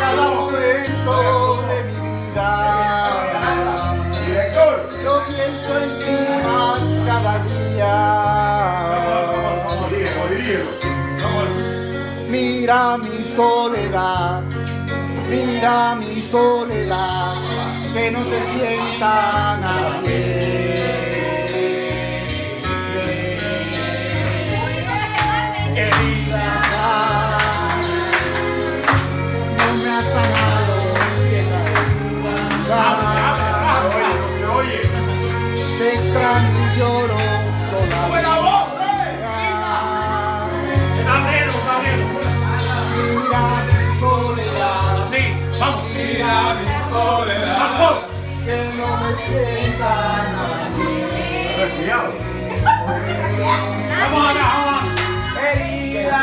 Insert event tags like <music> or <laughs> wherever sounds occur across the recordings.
Cada momento de mi vida, yo pienso en ti más cada día. Mira mi soledad, mira mi soledad, que no se sienta nadie. Resfriado. Vamos acá, vamos acá.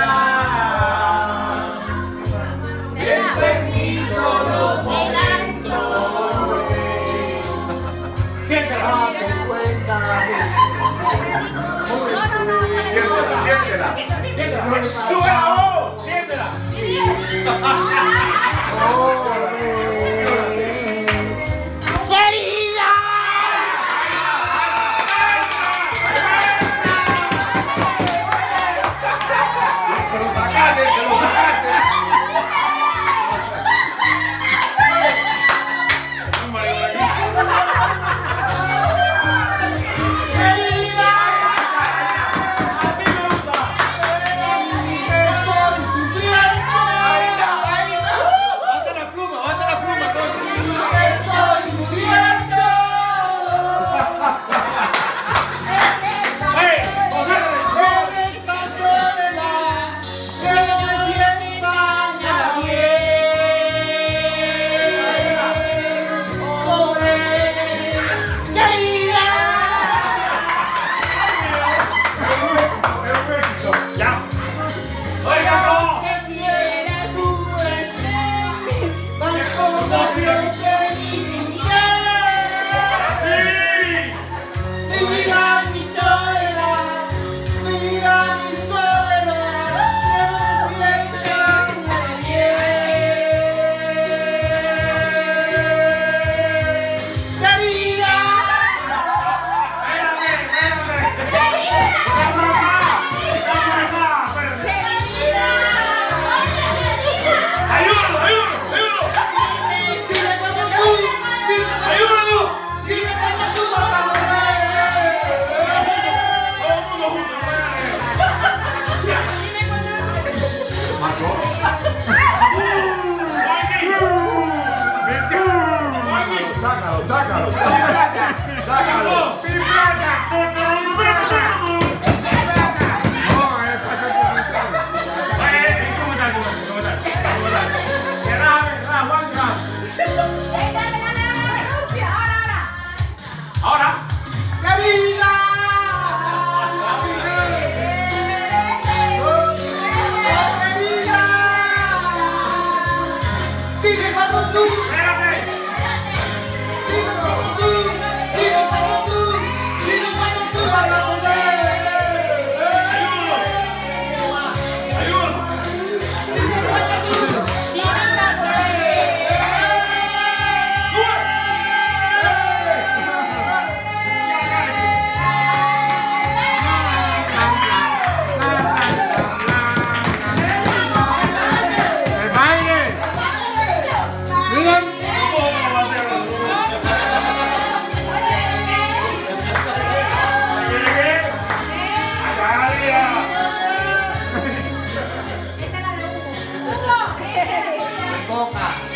Piensa en mí solo. Siéntela. Date cuenta Siéntela, siéntela. ¡Sube la Siéntela. <laughs> Oh, こうか。